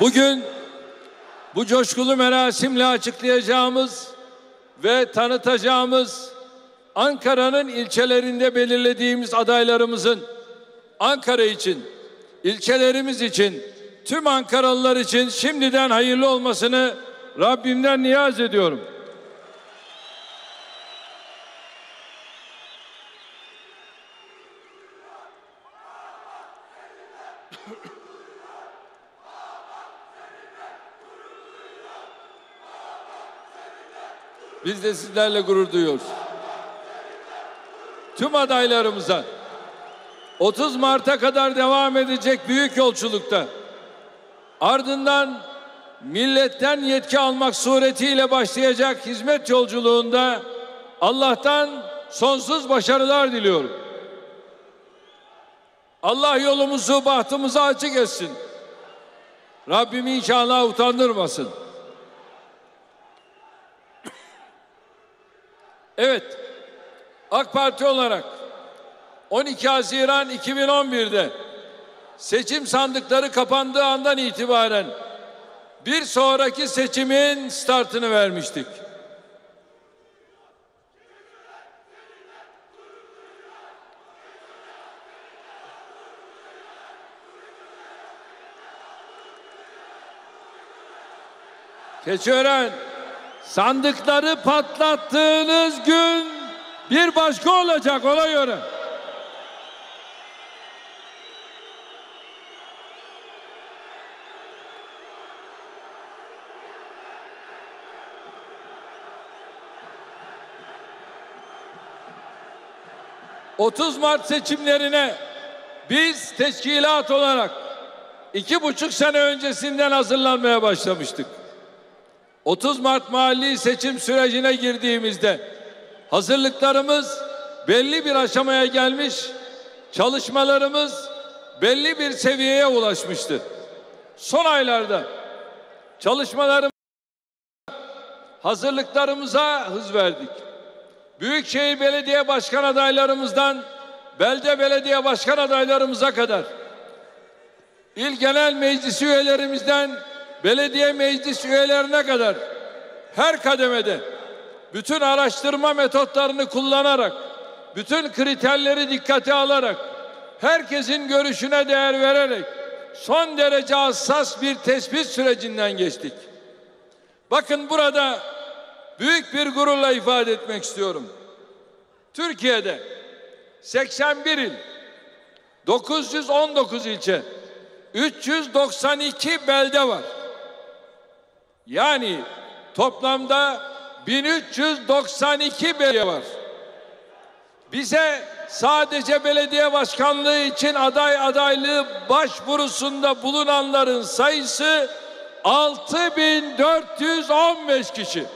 Bugün bu coşkulu merasimle açıklayacağımız ve tanıtacağımız Ankara'nın ilçelerinde belirlediğimiz adaylarımızın Ankara için, ilçelerimiz için, tüm Ankaralılar için şimdiden hayırlı olmasını Rabbimden niyaz ediyorum. Biz de sizlerle gurur duyuyoruz. Tüm adaylarımıza 30 Mart'a kadar devam edecek büyük yolculukta ardından milletten yetki almak suretiyle başlayacak hizmet yolculuğunda Allah'tan sonsuz başarılar diliyorum. Allah yolumuzu, bahtımızı açık etsin. Rabbim inşallah utandırmasın. Evet, AK Parti olarak 12 Haziran 2011'de seçim sandıkları kapandığı andan itibaren bir sonraki seçimin startını vermiştik. Keçiören sandıkları patlattığınız gün bir başka olacak ona göre. ...30 Mart seçimlerine biz teşkilat olarak iki buçuk sene öncesinden hazırlanmaya başlamıştık. 30 Mart mahalli seçim sürecine girdiğimizde hazırlıklarımız belli bir aşamaya gelmiş, çalışmalarımız belli bir seviyeye ulaşmıştı. Son aylarda çalışmalarımız hazırlıklarımıza hız verdik. Büyükşehir Belediye Başkan adaylarımızdan belde belediye başkan adaylarımıza kadar il genel meclis üyelerimizden belediye meclis üyelerine kadar her kademede bütün araştırma metotlarını kullanarak, bütün kriterleri dikkate alarak, herkesin görüşüne değer vererek son derece hassas bir tespit sürecinden geçtik. Bakın burada büyük bir gururla ifade etmek istiyorum. Türkiye'de 81 il, 919 ilçe, 392 belde var. Yani toplamda 1392 belediye var. Bize sadece belediye başkanlığı için aday adaylığı başvurusunda bulunanların sayısı 6415 kişi.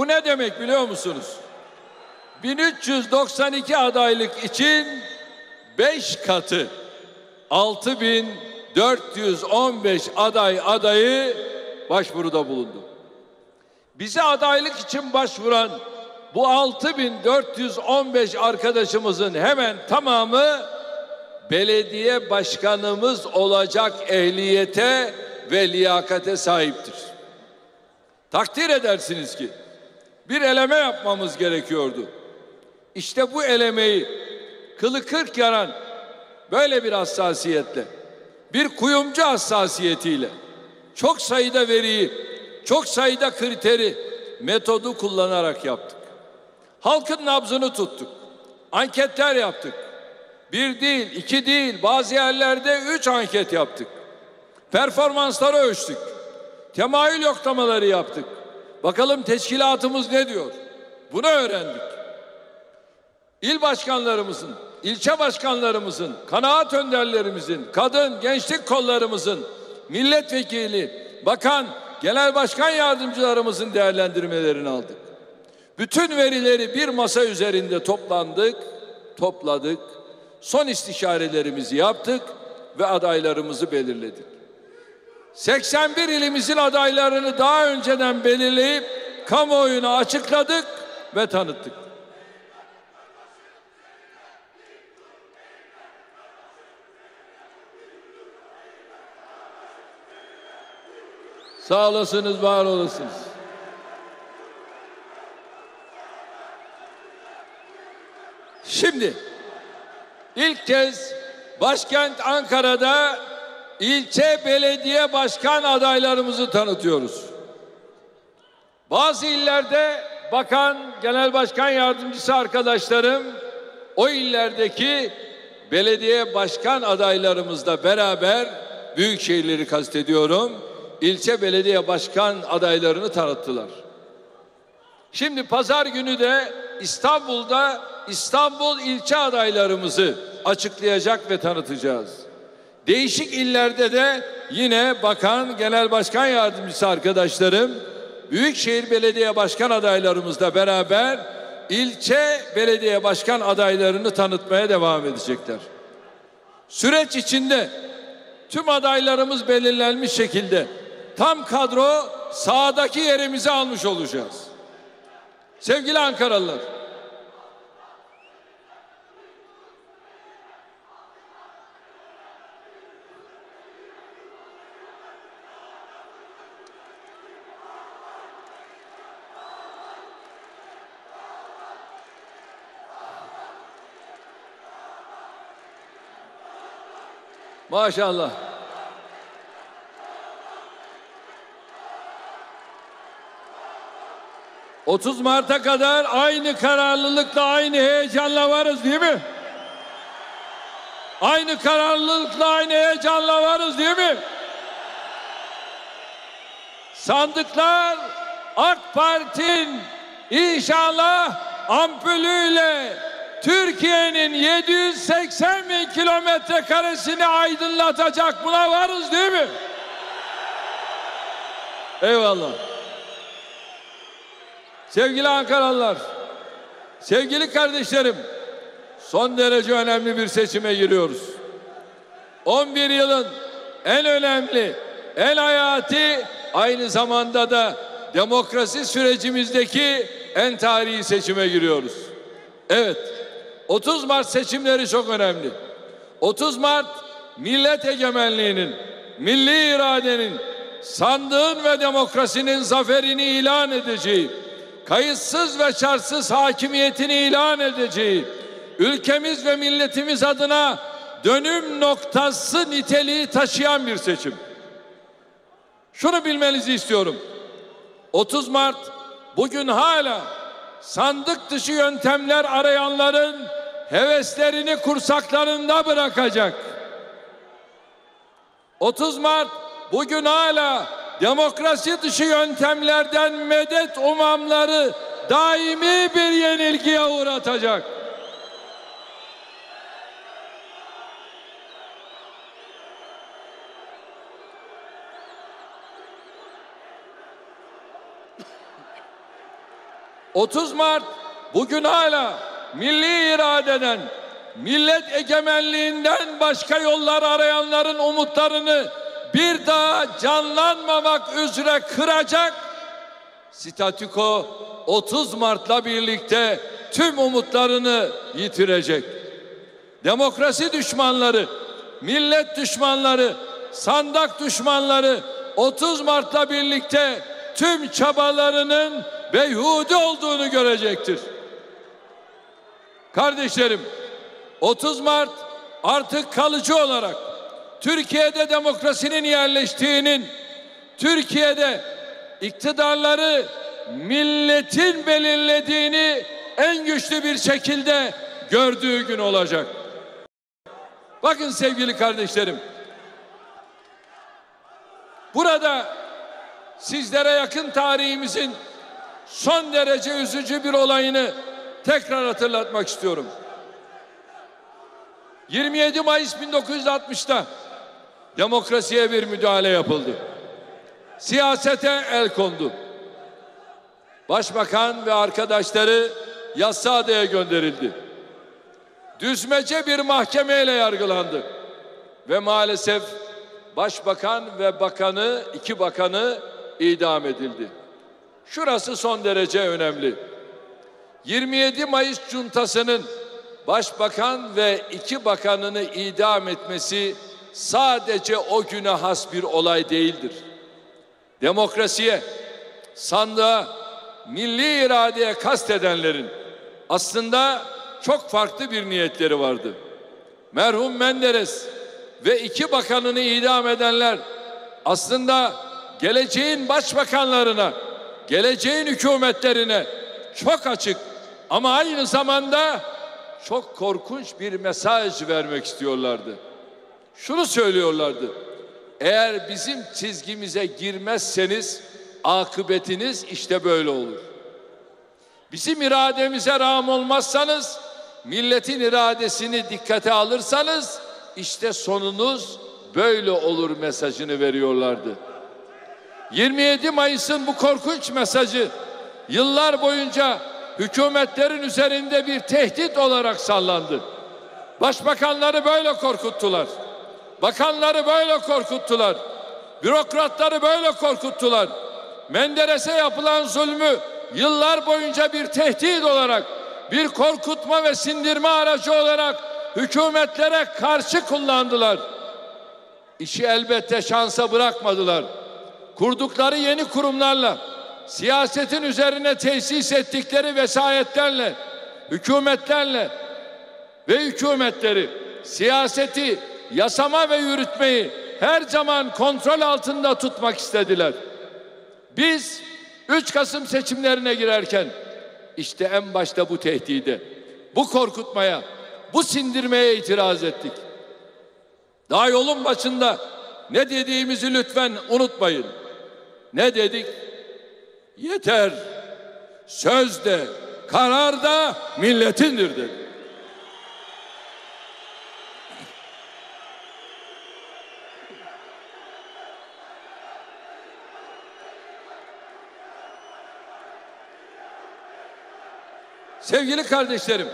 Bu ne demek biliyor musunuz? 1392 adaylık için 5 katı 6415 aday adayı başvuruda bulundu. Bize adaylık için başvuran bu 6415 arkadaşımızın hemen tamamı belediye başkanımız olacak ehliyete ve liyakate sahiptir. Takdir edersiniz ki bir eleme yapmamız gerekiyordu. İşte bu elemeyi kılı kırk yaran böyle bir hassasiyetle, bir kuyumcu hassasiyetiyle çok sayıda veriyi, çok sayıda kriteri, metodu kullanarak yaptık. Halkın nabzını tuttuk. Anketler yaptık. Bir değil, iki değil, bazı yerlerde üç anket yaptık. Performansları ölçtük. Temayül yoklamaları yaptık. Bakalım teşkilatımız ne diyor? Bunu öğrendik. İl başkanlarımızın, ilçe başkanlarımızın, kanaat önderlerimizin, kadın, gençlik kollarımızın, milletvekili, bakan, genel başkan yardımcılarımızın değerlendirmelerini aldık. Bütün verileri bir masa üzerinde toplandık, topladık. Son istişarelerimizi yaptık ve adaylarımızı belirledik. 81 ilimizin adaylarını daha önceden belirleyip kamuoyuna açıkladık ve tanıttık. Sağ olasınız, var olasınız. Şimdi ilk kez başkent Ankara'da ilçe belediye başkan adaylarımızı tanıtıyoruz. Bazı illerde bakan, genel başkan yardımcısı arkadaşlarım o illerdeki belediye başkan adaylarımızla beraber büyük şehirleri kastediyorum. ilçe belediye başkan adaylarını tanıttılar. Şimdi pazar günü de İstanbul'da İstanbul ilçe adaylarımızı açıklayacak ve tanıtacağız. Değişik illerde de yine bakan, genel başkan yardımcısı arkadaşlarım, Büyükşehir Belediye Başkan adaylarımızla beraber ilçe belediye başkan adaylarını tanıtmaya devam edecekler. Süreç içinde tüm adaylarımız belirlenmiş şekilde tam kadro sağdaki yerimizi almış olacağız. Sevgili Ankaralılar, Maşallah. ...30 Mart'a kadar aynı kararlılıkla, aynı heyecanla varız değil mi? Aynı kararlılıkla, aynı heyecanla varız değil mi? Sandıklar AK Parti'nin inşallah ampulüyle Türkiye'nin 780 bin kilometre karesini aydınlatacak buna varız değil mi? Eyvallah. Sevgili Ankaralılar, sevgili kardeşlerim, son derece önemli bir seçime giriyoruz. 11 yılın en önemli, en hayati, aynı zamanda da demokrasi sürecimizdeki en tarihi seçime giriyoruz. Evet, 30 Mart seçimleri çok önemli. 30 Mart millet egemenliğinin, milli iradenin, sandığın ve demokrasinin zaferini ilan edeceği, kayıtsız ve şartsız hakimiyetini ilan edeceği, ülkemiz ve milletimiz adına dönüm noktası niteliği taşıyan bir seçim. Şunu bilmenizi istiyorum. 30 Mart bugün hala sandık dışı yöntemler arayanların heveslerini kursaklarında bırakacak. 30 Mart bugün hala demokrasi dışı yöntemlerden medet umamları daimi bir yenilgiye uğratacak. ...30 Mart bugün hala milli iradeden, millet egemenliğinden başka yollar arayanların umutlarını bir daha canlanmamak üzere kıracak. Statüko 30 Mart'la birlikte tüm umutlarını yitirecek. Demokrasi düşmanları, millet düşmanları, sandık düşmanları 30 Mart'la birlikte tüm çabalarının beyhude olduğunu görecektir. Kardeşlerim 30 Mart artık kalıcı olarak Türkiye'de demokrasinin yerleştiğinin Türkiye'de iktidarları milletin belirlediğini en güçlü bir şekilde gördüğü gün olacak. Bakın sevgili kardeşlerim. Burada sizlere yakın tarihimizin son derece üzücü bir olayını tekrar hatırlatmak istiyorum. 27 Mayıs 1960'ta demokrasiye bir müdahale yapıldı. Siyasete el kondu. Başbakan ve arkadaşları Yassıada'ya gönderildi. Düzmece bir mahkemeyle yargılandı. ve maalesef başbakan ve bakanı, iki bakanı idam edildi. Şurası son derece önemli. 27 Mayıs cuntasının başbakan ve iki bakanını idam etmesi sadece o güne has bir olay değildir. Demokrasiye, sandığa, milli iradeye kastedenlerin aslında çok farklı bir niyetleri vardı. Merhum Menderes ve iki bakanını idam edenler aslında geleceğin başbakanlarına, geleceğin hükümetlerine çok açık ama aynı zamanda çok korkunç bir mesaj vermek istiyorlardı. Şunu söylüyorlardı. Eğer bizim çizgimize girmezseniz akıbetiniz işte böyle olur. Bizim irademize rağm olmazsanız, milletin iradesini dikkate alırsanız işte sonunuz böyle olur mesajını veriyorlardı. 27 Mayıs'ın bu korkunç mesajı yıllar boyunca hükümetlerin üzerinde bir tehdit olarak sallandı. Başbakanları böyle korkuttular. Bakanları böyle korkuttular. Bürokratları böyle korkuttular. Menderes'e yapılan zulmü yıllar boyunca bir tehdit olarak, bir korkutma ve sindirme aracı olarak hükümetlere karşı kullandılar. İşi elbette şansa bırakmadılar. Kurdukları yeni kurumlarla, siyasetin üzerine tesis ettikleri vesayetlerle, hükümetlerle ve hükümetleri siyaseti, yasama ve yürütmeyi her zaman kontrol altında tutmak istediler. Biz 3 Kasım seçimlerine girerken işte en başta bu tehdide, bu korkutmaya, bu sindirmeye itiraz ettik. Daha yolun başında ne dediğimizi lütfen unutmayın. Ne dedik? Yeter. Söz de, karar da milletindir dedi. Sevgili kardeşlerim,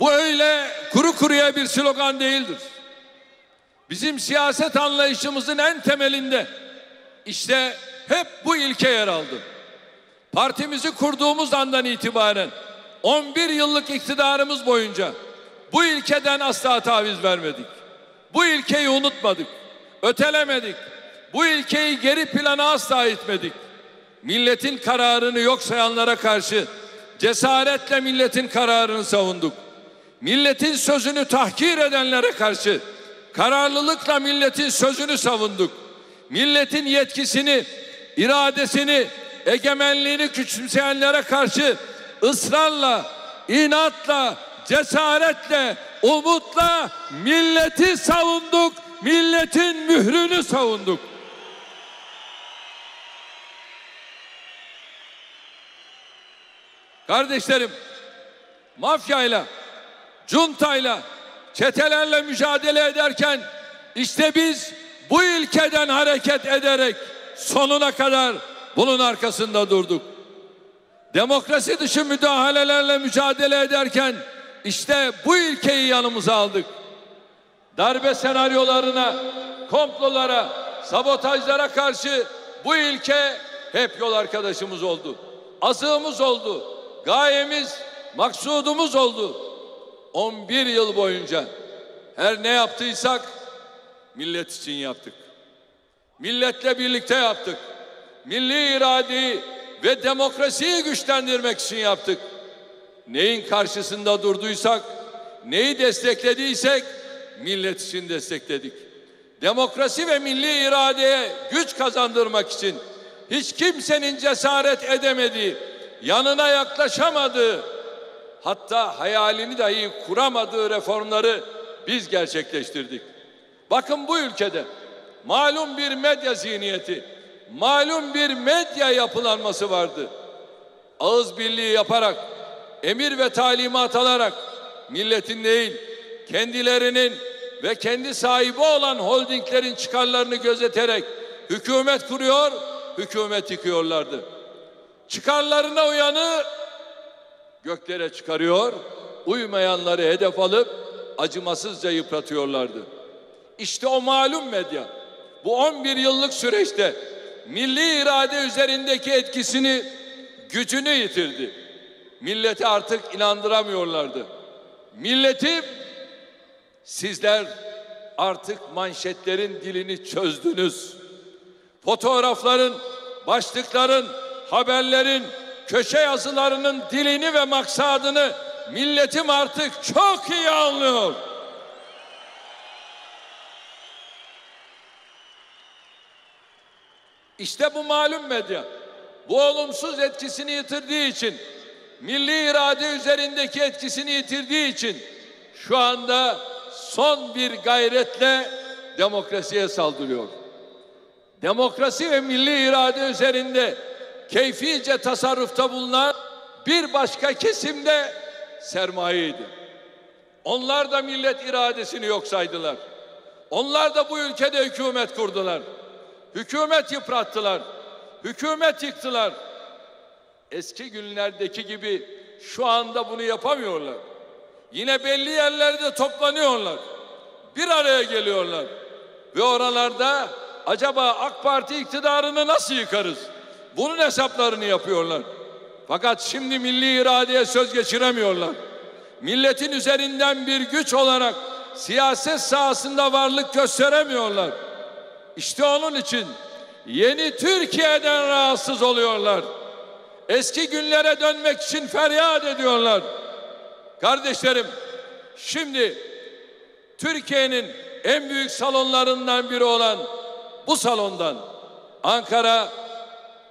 bu öyle kuru kuruya bir slogan değildir. Bizim siyaset anlayışımızın en temelinde işte hep bu ilke yer aldı. Partimizi kurduğumuz andan itibaren 11 yıllık iktidarımız boyunca bu ilkeden asla taviz vermedik. Bu ilkeyi unutmadık, ötelemedik. Bu ilkeyi geri plana asla itmedik. Milletin kararını yok sayanlara karşı cesaretle milletin kararını savunduk. Milletin sözünü tahkir edenlere karşı kararlılıkla milletin sözünü savunduk. Milletin yetkisini, iradesini, egemenliğini küçümseyenlere karşı ısrarla, inatla, cesaretle, umutla milleti savunduk, milletin mührünü savunduk. Kardeşlerim, mafyayla, cuntayla, çetelerle mücadele ederken işte biz bu ilkeden hareket ederek sonuna kadar bunun arkasında durduk. Demokrasi dışı müdahalelerle mücadele ederken işte bu ilkeyi yanımıza aldık. Darbe senaryolarına, komplolara, sabotajlara karşı bu ilke hep yol arkadaşımız oldu. Azığımız oldu. Gayemiz, maksudumuz oldu. 11 yıl boyunca her ne yaptıysak millet için yaptık. Milletle birlikte yaptık. Milli iradeyi ve demokrasiyi güçlendirmek için yaptık. Neyin karşısında durduysak, neyi desteklediysek millet için destekledik. Demokrasi ve milli iradeye güç kazandırmak için hiç kimsenin cesaret edemediği, yanına yaklaşamadığı, hatta hayalini dahi kuramadığı reformları biz gerçekleştirdik. Bakın bu ülkede malum bir medya zihniyeti, malum bir medya yapılanması vardı. Ağız birliği yaparak, emir ve talimat alarak milletin değil, kendilerinin ve kendi sahibi olan holdinglerin çıkarlarını gözeterek hükümet kuruyor, hükümet yıkıyorlardı. Çıkarlarına uyanı göklere çıkarıyor, uymayanları hedef alıp acımasızca yıpratıyorlardı. İşte o malum medya bu 11 yıllık süreçte milli irade üzerindeki etkisini, gücünü yitirdi. Milleti artık inandıramıyorlardı. Milleti sizler artık manşetlerin dilini çözdünüz. Fotoğrafların, başlıkların, haberlerin, köşe yazılarının dilini ve maksadını milletim artık çok iyi anlıyor. İşte bu malum medya. Bu olumsuz etkisini yitirdiği için, milli irade üzerindeki etkisini yitirdiği için şu anda son bir gayretle demokrasiye saldırıyor. Demokrasi ve milli irade üzerinde keyfice tasarrufta bulunan bir başka kesimde sermayeydi. Onlar da millet iradesini yok saydılar. Onlar da bu ülkede hükümet kurdular. Hükümet yıprattılar. Hükümet yıktılar. Eski günlerdeki gibi şu anda bunu yapamıyorlar. Yine belli yerlerde toplanıyorlar. Bir araya geliyorlar. Ve oralarda acaba AK Parti iktidarını nasıl yıkarız? Bunun hesaplarını yapıyorlar. Fakat şimdi milli iradeye söz geçiremiyorlar. Milletin üzerinden bir güç olarak siyaset sahasında varlık gösteremiyorlar. İşte onun için yeni Türkiye'den rahatsız oluyorlar. Eski günlere dönmek için feryat ediyorlar. Kardeşlerim, şimdi Türkiye'nin en büyük salonlarından biri olan bu salondan Ankara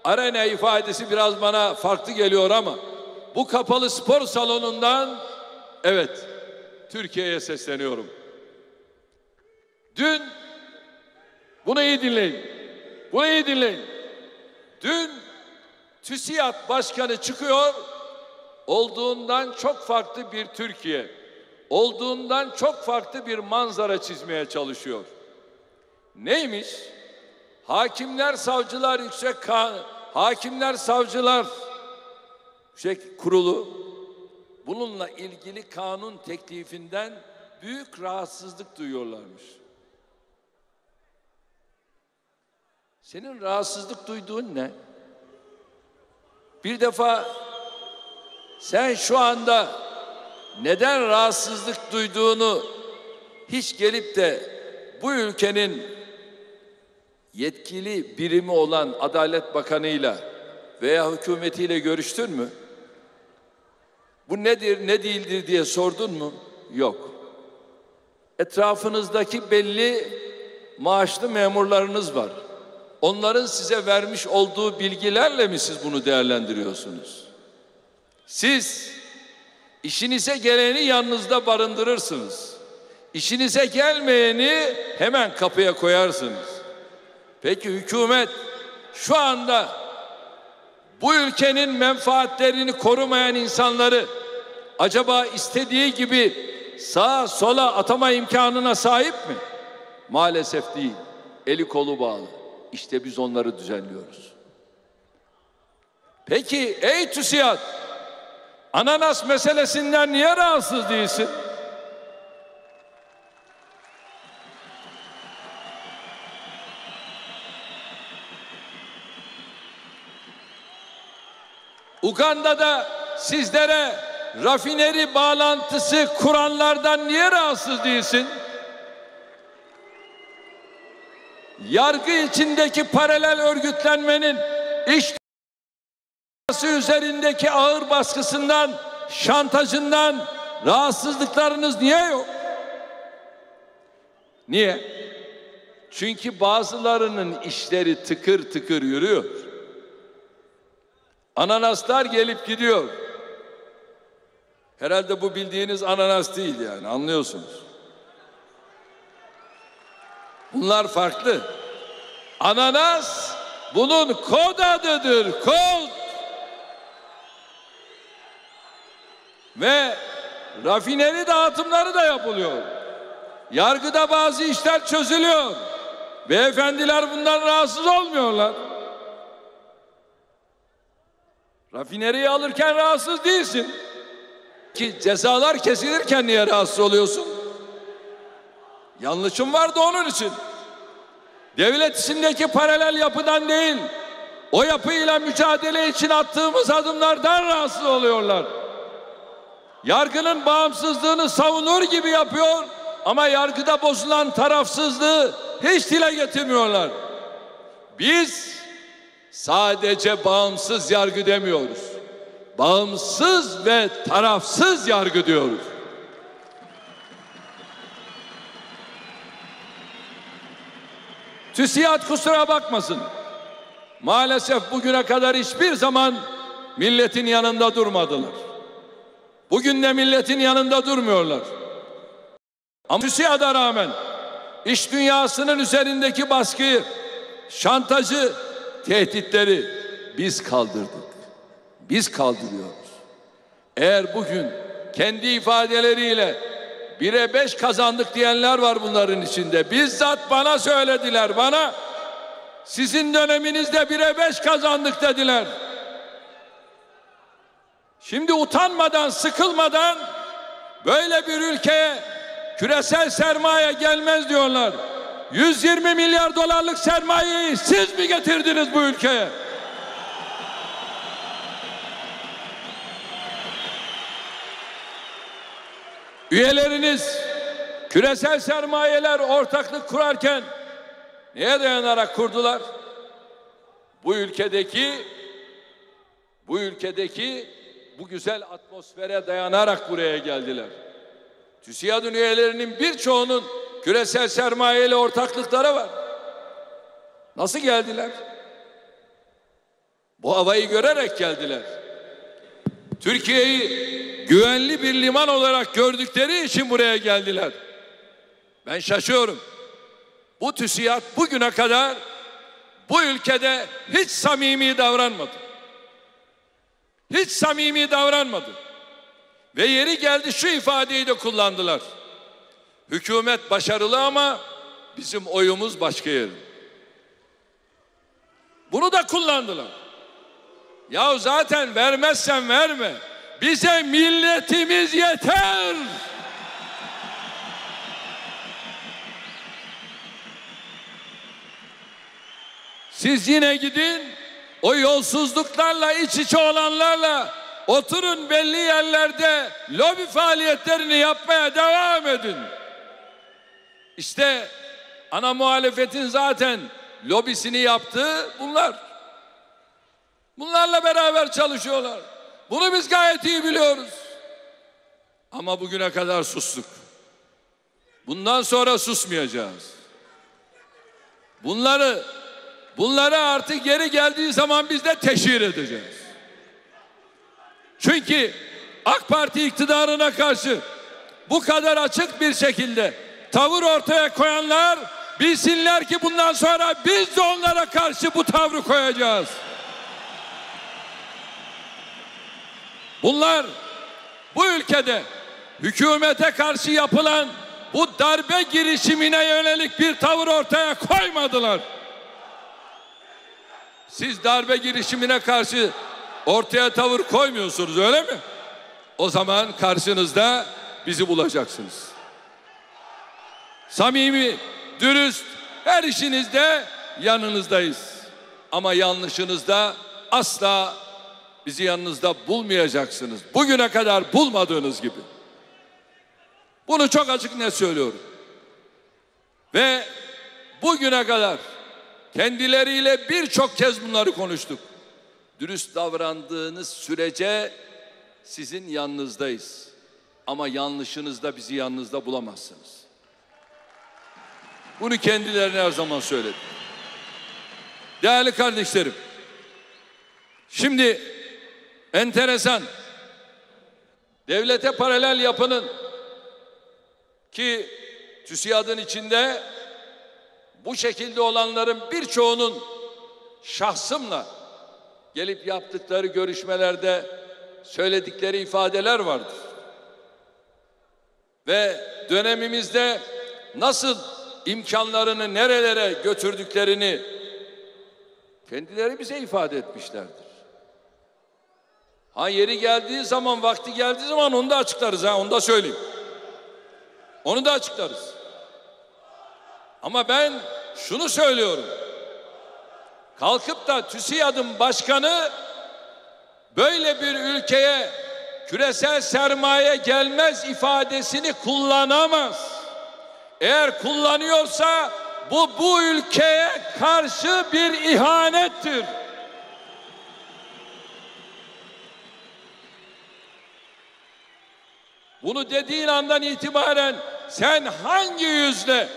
Arena ifadesi biraz bana farklı geliyor ama bu kapalı spor salonundan evet Türkiye'ye sesleniyorum. Dün bunu iyi dinleyin. Bunu iyi dinleyin. Dün TÜSİAD Başkanı çıkıyor olduğundan çok farklı bir Türkiye, olduğundan çok farklı bir manzara çizmeye çalışıyor. Neymiş? Hakimler, savcılar, yüksek kan, hakimler, savcılar yüksek kurulu bununla ilgili kanun teklifinden büyük rahatsızlık duyuyorlarmış. Senin rahatsızlık duyduğun ne? Bir defa sen şu anda neden rahatsızlık duyduğunu hiç gelip de bu ülkenin yetkili birimi olan Adalet Bakanı'yla veya hükümetiyle görüştün mü? Bu nedir, ne değildir diye sordun mu? Yok. Etrafınızdaki belli maaşlı memurlarınız var. Onların size vermiş olduğu bilgilerle mi siz bunu değerlendiriyorsunuz? Siz işinize geleni yanınızda barındırırsınız. İşinize gelmeyeni hemen kapıya koyarsınız. Peki hükümet şu anda bu ülkenin menfaatlerini korumayan insanları acaba istediği gibi sağa sola atama imkanına sahip mi? Maalesef değil. Eli kolu bağlı. İşte biz onları düzenliyoruz. Peki ey TÜSİAD ananas meselesinden niye rahatsız değilsin? Uganda'da sizlere rafineri bağlantısı kuranlardan niye rahatsız değilsin? Yargı içindeki paralel örgütlenmenin iş üzerindeki ağır baskısından, şantajından rahatsızlıklarınız niye yok? Niye? Çünkü bazılarının işleri tıkır tıkır yürüyor. Ananaslar gelip gidiyor. Herhalde bu bildiğiniz ananas değil yani anlıyorsunuz. Bunlar farklı. Ananas bunun kod adıdır. Kod. Ve rafineri dağıtımları da yapılıyor. Yargıda bazı işler çözülüyor. Beyefendiler bundan rahatsız olmuyorlar. Rafineriyi alırken rahatsız değilsin. Ki cezalar kesilirken niye rahatsız oluyorsun? Yanlışım vardı onun için. Devlet içindeki paralel yapıdan değil, o yapıyla mücadele için attığımız adımlardan rahatsız oluyorlar. Yargının bağımsızlığını savunur gibi yapıyor ama yargıda bozulan tarafsızlığı hiç dile getirmiyorlar. Biz sadece bağımsız yargı demiyoruz. Bağımsız ve tarafsız yargı diyoruz. TÜSİAD kusura bakmasın. Maalesef bugüne kadar hiçbir zaman milletin yanında durmadılar. Bugün de milletin yanında durmuyorlar. Ama TÜSİAD'a rağmen iş dünyasının üzerindeki baskıyı, şantajı, tehditleri biz kaldırdık. Biz kaldırıyoruz. Eğer bugün kendi ifadeleriyle bire beş kazandık diyenler var bunların içinde. Bizzat bana söylediler bana. Sizin döneminizde bire beş kazandık dediler. Şimdi utanmadan, sıkılmadan böyle bir ülkeye küresel sermaye gelmez diyorlar. 120 milyar dolarlık sermayeyi siz mi getirdiniz bu ülkeye? Üyeleriniz küresel sermayeler ortaklık kurarken neye dayanarak kurdular? Bu ülkedeki bu ülkedeki bu güzel atmosfere dayanarak buraya geldiler. TÜSİAD'ın üyelerinin birçoğunun küresel sermayeyle ortaklıkları var. Nasıl geldiler? Bu havayı görerek geldiler. Türkiye'yi güvenli bir liman olarak gördükleri için buraya geldiler. Ben şaşıyorum. Bu TÜSİAD bugüne kadar bu ülkede hiç samimi davranmadı. Hiç samimi davranmadı. Ve yeri geldi şu ifadeyi de kullandılar. Hükümet başarılı ama bizim oyumuz başka yer. Bunu da kullandılar. Ya zaten vermezsen verme. Bize milletimiz yeter. Siz yine gidin o yolsuzluklarla iç içe olanlarla oturun belli yerlerde lobi faaliyetlerini yapmaya devam edin. İşte ana muhalefetin zaten lobisini yaptığı bunlar. Bunlarla beraber çalışıyorlar. Bunu biz gayet iyi biliyoruz. Ama bugüne kadar sustuk. Bundan sonra susmayacağız. Bunları bunları artık geri geldiği zaman biz de teşhir edeceğiz. Çünkü AK Parti iktidarına karşı bu kadar açık bir şekilde tavır ortaya koyanlar bilsinler ki bundan sonra biz de onlara karşı bu tavrı koyacağız. Bunlar bu ülkede hükümete karşı yapılan bu darbe girişimine yönelik bir tavır ortaya koymadılar. Siz darbe girişimine karşı ortaya tavır koymuyorsunuz öyle mi? O zaman karşınızda bizi bulacaksınız. Samimi, dürüst, her işinizde yanınızdayız. Ama yanlışınızda asla bizi yanınızda bulmayacaksınız. Bugüne kadar bulmadığınız gibi. Bunu çok açık net söylüyorum. Ve bugüne kadar kendileriyle birçok kez bunları konuştuk. Dürüst davrandığınız sürece sizin yanınızdayız. Ama yanlışınızda bizi yanınızda bulamazsınız. Bunu kendilerine her zaman söyledim. Değerli kardeşlerim, şimdi enteresan, devlete paralel yapının ki TÜSİAD'ın içinde bu şekilde olanların birçoğunun şahsımla gelip yaptıkları görüşmelerde söyledikleri ifadeler vardır. Ve dönemimizde nasıl imkanlarını nerelere götürdüklerini kendileri bize ifade etmişlerdir. Ha yeri geldiği zaman, vakti geldiği zaman onu da açıklarız ha, onu da söyleyeyim. Onu da açıklarız. Ama ben şunu söylüyorum. Kalkıp da TÜSİAD'ın başkanı böyle bir ülkeye küresel sermaye gelmez ifadesini kullanamaz. Eğer kullanıyorsa bu bu ülkeye karşı bir ihanettir. Bunu dediğin andan itibaren sen hangi yüzle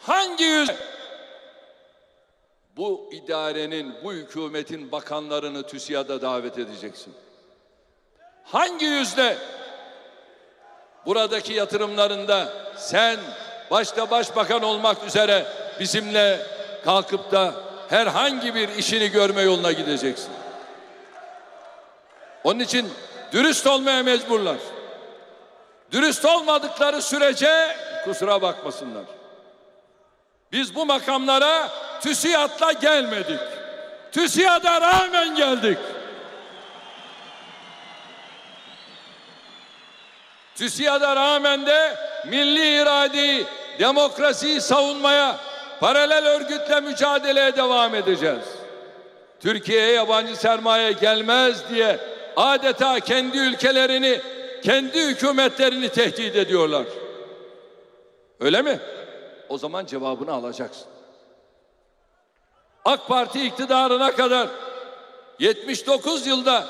hangi yüz bu idarenin, bu hükümetin bakanlarını TÜSİAD'a davet edeceksin? Hangi yüzle buradaki yatırımlarında sen başta başbakan olmak üzere bizimle kalkıp da herhangi bir işini görme yoluna gideceksin? Onun için dürüst olmaya mecburlar. Dürüst olmadıkları sürece kusura bakmasınlar. Biz bu makamlara TÜSİAD'la gelmedik. TÜSİAD'a rağmen geldik. TÜSİAD'a rağmen de milli iradeyi, demokrasiyi savunmaya, paralel örgütle mücadeleye devam edeceğiz. Türkiye'ye yabancı sermaye gelmez diye adeta kendi ülkelerini, kendi hükümetlerini tehdit ediyorlar. Öyle mi? O zaman cevabını alacaksın. AK Parti iktidarına kadar 79 yılda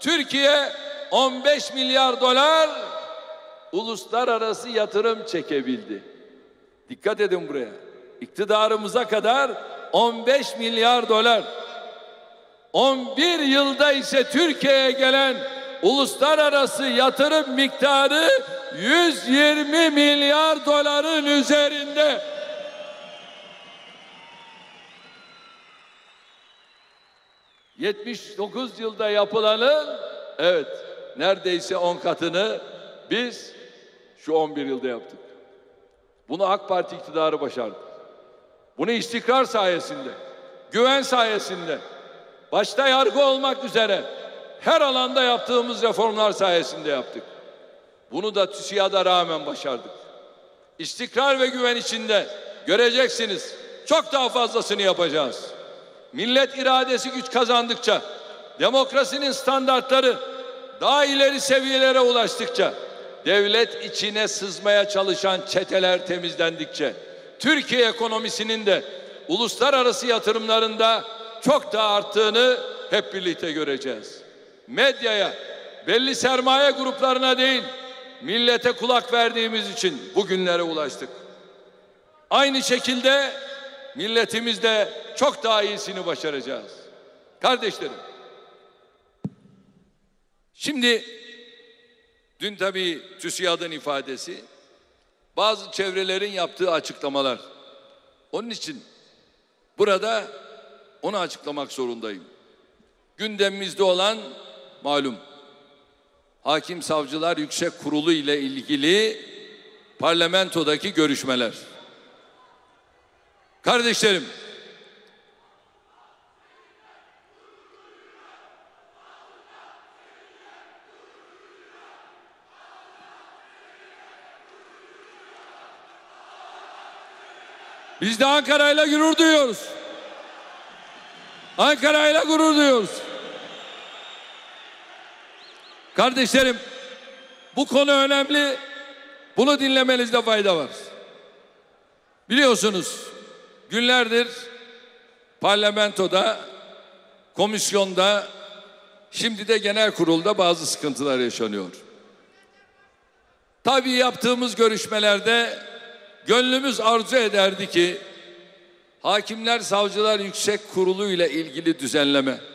Türkiye 15 milyar dolar uluslararası yatırım çekebildi. Dikkat edin buraya. İktidarımıza kadar 15 milyar dolar. 11 yılda ise Türkiye'ye gelen uluslararası yatırım miktarı 120 milyar doların üzerinde. ...79 yılda yapılanın... ...evet neredeyse 10 katını... ...biz şu 11 yılda yaptık. Bunu AK Parti iktidarı başardı. Bunu istikrar sayesinde... ...güven sayesinde... ...başta yargı olmak üzere... ...her alanda yaptığımız reformlar sayesinde yaptık. Bunu da TÜSİAD'a rağmen başardık. İstikrar ve güven içinde göreceksiniz. Çok daha fazlasını yapacağız. Millet iradesi güç kazandıkça, demokrasinin standartları daha ileri seviyelere ulaştıkça, devlet içine sızmaya çalışan çeteler temizlendikçe, Türkiye ekonomisinin de uluslararası yatırımlarında çok daha arttığını hep birlikte göreceğiz. Medyaya, belli sermaye gruplarına değil, millete kulak verdiğimiz için bugünlere ulaştık. Aynı şekilde milletimiz de çok daha iyisini başaracağız. Kardeşlerim, şimdi dün tabii TÜSİAD'ın ifadesi, bazı çevrelerin yaptığı açıklamalar. Onun için burada onu açıklamak zorundayım. Gündemimizde olan malum Hakim Savcılar Yüksek Kurulu ile ilgili parlamentodaki görüşmeler. Kardeşlerim, Biz de Ankara'yla gurur duyuyoruz. Ankara'yla gurur duyuyoruz. Kardeşlerim bu konu önemli. Bunu dinlemenizde fayda var. Biliyorsunuz günlerdir parlamentoda, komisyonda, şimdi de genel kurulda bazı sıkıntılar yaşanıyor. Tabii yaptığımız görüşmelerde gönlümüz arzu ederdi ki Hakimler Savcılar Yüksek Kurulu ile ilgili düzenleme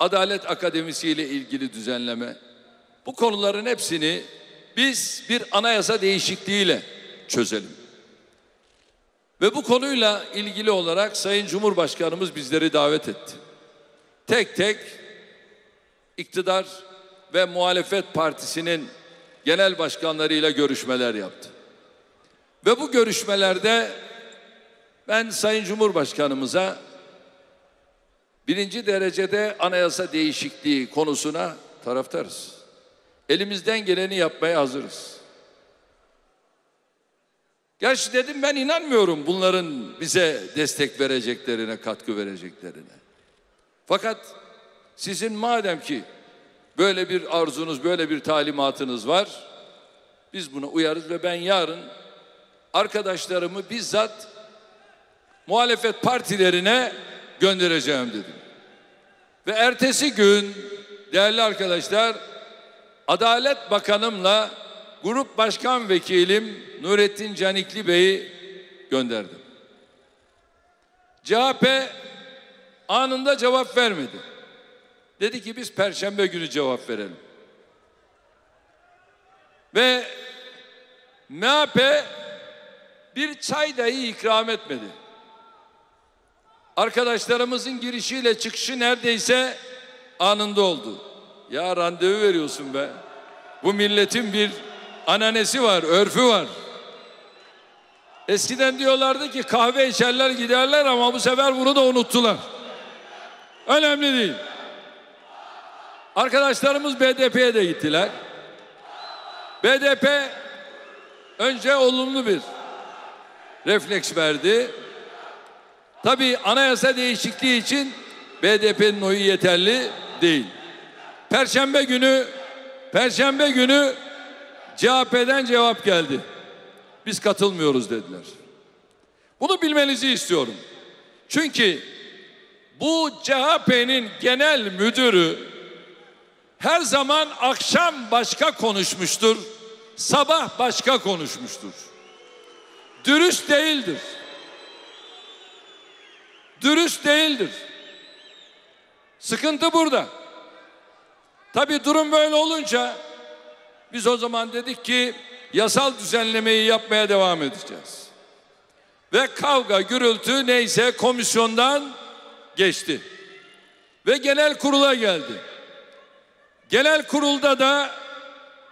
Adalet Akademisi ile ilgili düzenleme. Bu konuların hepsini biz bir anayasa değişikliğiyle çözelim. Ve bu konuyla ilgili olarak Sayın Cumhurbaşkanımız bizleri davet etti. Tek tek iktidar ve muhalefet partisinin genel başkanlarıyla görüşmeler yaptı. Ve bu görüşmelerde ben Sayın Cumhurbaşkanımıza birinci derecede anayasa değişikliği konusuna taraftarız. Elimizden geleni yapmaya hazırız. Gerçi dedim ben inanmıyorum bunların bize destek vereceklerine, katkı vereceklerine. Fakat sizin madem ki böyle bir arzunuz, böyle bir talimatınız var, biz buna uyarız ve ben yarın arkadaşlarımı bizzat muhalefet partilerine göndereceğim dedim. Ve ertesi gün değerli arkadaşlar Adalet Bakanımla Grup Başkan Vekilim Nurettin Canikli Bey'i gönderdim. CHP anında cevap vermedi. Dedi ki biz perşembe günü cevap verelim. Ve MHP bir çay dahi ikram etmedi. Arkadaşlarımızın girişiyle çıkışı neredeyse anında oldu. Ya randevu veriyorsun be. Bu milletin bir ananesi var, örfü var. Eskiden diyorlardı ki kahve içerler giderler ama bu sefer bunu da unuttular. Önemli değil. Arkadaşlarımız BDP'ye de gittiler. BDP önce olumlu bir refleks verdi. Tabii anayasa değişikliği için BDP'nin oyu yeterli değil. Perşembe günü Perşembe günü CHP'den cevap geldi. Biz katılmıyoruz dediler. Bunu bilmenizi istiyorum. Çünkü bu CHP'nin genel müdürü her zaman akşam başka konuşmuştur, sabah başka konuşmuştur. Dürüst değildir. Dürüst değildir. Sıkıntı burada. Tabii durum böyle olunca biz o zaman dedik ki yasal düzenlemeyi yapmaya devam edeceğiz. Ve kavga, gürültü neyse komisyondan geçti. Ve genel kurula geldi. Genel kurulda da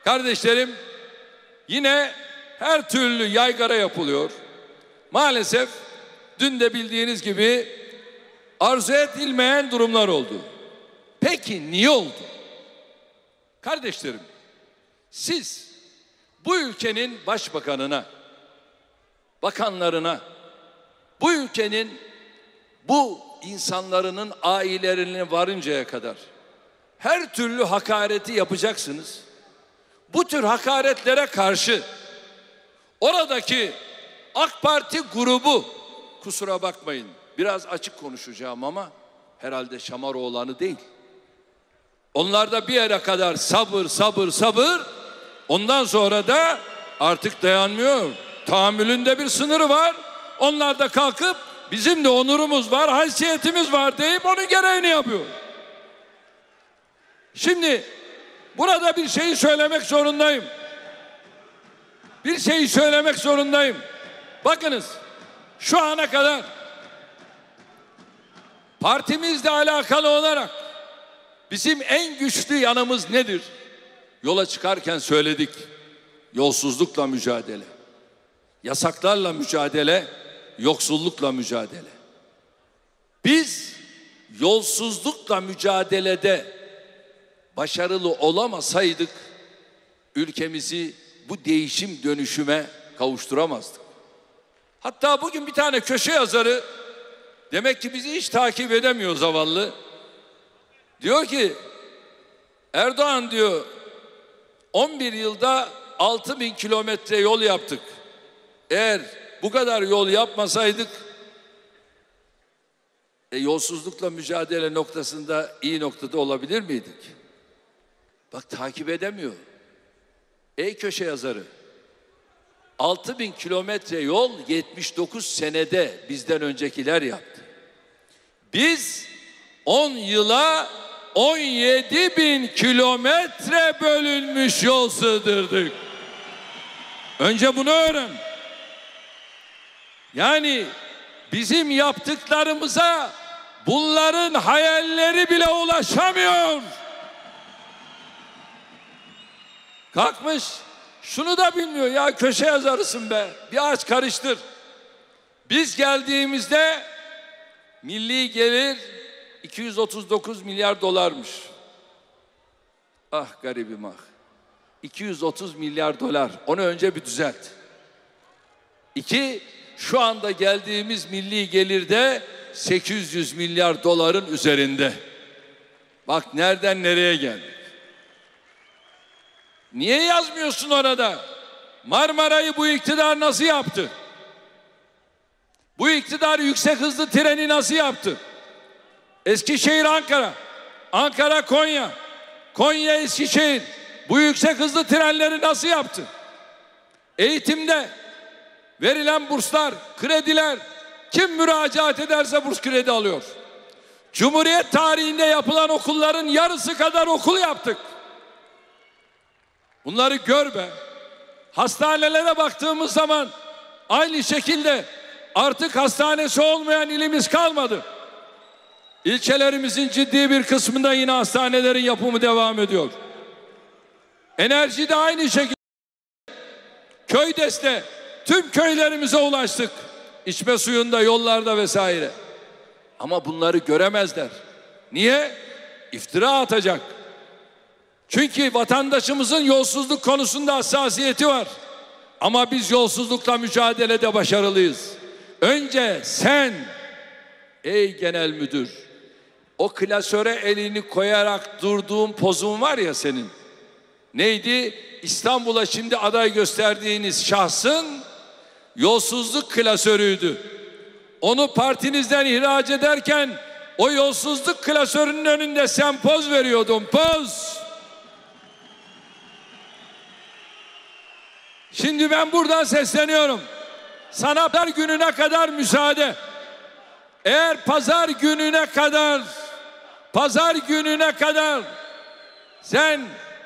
kardeşlerim yine her türlü yaygara yapılıyor. Maalesef dün de bildiğiniz gibi arzu edilmeyen durumlar oldu. Peki niye oldu? Kardeşlerim, siz bu ülkenin başbakanına, bakanlarına, bu ülkenin bu insanların ailelerine varıncaya kadar her türlü hakareti yapacaksınız. Bu tür hakaretlere karşı oradaki AK Parti grubu kusura bakmayın biraz açık konuşacağım ama herhalde Şamaroğlan'ı değil. Onlarda bir yere kadar sabır sabır sabır ondan sonra da artık dayanmıyor. Tahammülünde bir sınırı var. Onlar da kalkıp bizim de onurumuz var, haysiyetimiz var deyip onun gereğini yapıyor. Şimdi burada bir şeyi söylemek zorundayım. Bir şeyi söylemek zorundayım. Bakınız şu ana kadar partimizle alakalı olarak bizim en güçlü yanımız nedir? Yola çıkarken söyledik. Yolsuzlukla mücadele. Yasaklarla mücadele, yoksullukla mücadele. Biz yolsuzlukla mücadelede başarılı olamasaydık ülkemizi bu değişim dönüşüme kavuşturamazdık. Hatta bugün bir tane köşe yazarı demek ki bizi hiç takip edemiyor zavallı. Diyor ki Erdoğan diyor 11 yılda 6 bin kilometre yol yaptık. Eğer bu kadar yol yapmasaydık e, yolsuzlukla mücadele noktasında iyi noktada olabilir miydik? Bak takip edemiyor. Ey köşe yazarı. 6 bin kilometre yol 79 senede bizden öncekiler yaptı. Biz 10 yıla 17 bin kilometre bölünmüş yol sığdırdık. Önce bunu öğren. Yani bizim yaptıklarımıza bunların hayalleri bile ulaşamıyor. Kalkmış şunu da bilmiyor ya köşe yazarısın be. Bir aç karıştır. Biz geldiğimizde milli gelir 239 milyar dolarmış. Ah garibim ah. 230 milyar dolar. Onu önce bir düzelt. İki, şu anda geldiğimiz milli gelirde 800 milyar doların üzerinde. Bak nereden nereye geldik. Niye yazmıyorsun orada? Marmara'yı bu iktidar nasıl yaptı? Bu iktidar yüksek hızlı treni nasıl yaptı? Eskişehir Ankara, Ankara Konya, Konya Eskişehir bu yüksek hızlı trenleri nasıl yaptı? Eğitimde verilen burslar, krediler kim müracaat ederse burs kredi alıyor. Cumhuriyet tarihinde yapılan okulların yarısı kadar okul yaptık. Bunları gör be. Hastanelere baktığımız zaman aynı şekilde artık hastanesi olmayan ilimiz kalmadı. İlçelerimizin ciddi bir kısmında yine hastanelerin yapımı devam ediyor. Enerji de aynı şekilde. Köy deste tüm köylerimize ulaştık. İçme suyunda, yollarda vesaire. Ama bunları göremezler. Niye? İftira atacak. Çünkü vatandaşımızın yolsuzluk konusunda hassasiyeti var. Ama biz yolsuzlukla mücadelede başarılıyız. Önce sen ey genel müdür o klasöre elini koyarak durduğun pozun var ya senin. Neydi? İstanbul'a şimdi aday gösterdiğiniz şahsın yolsuzluk klasörüydü. Onu partinizden ihraç ederken o yolsuzluk klasörünün önünde sen poz veriyordun. Poz. Şimdi ben buradan sesleniyorum. Sanatlar gününe kadar müsaade. Eğer pazar gününe kadar pazar gününe kadar sen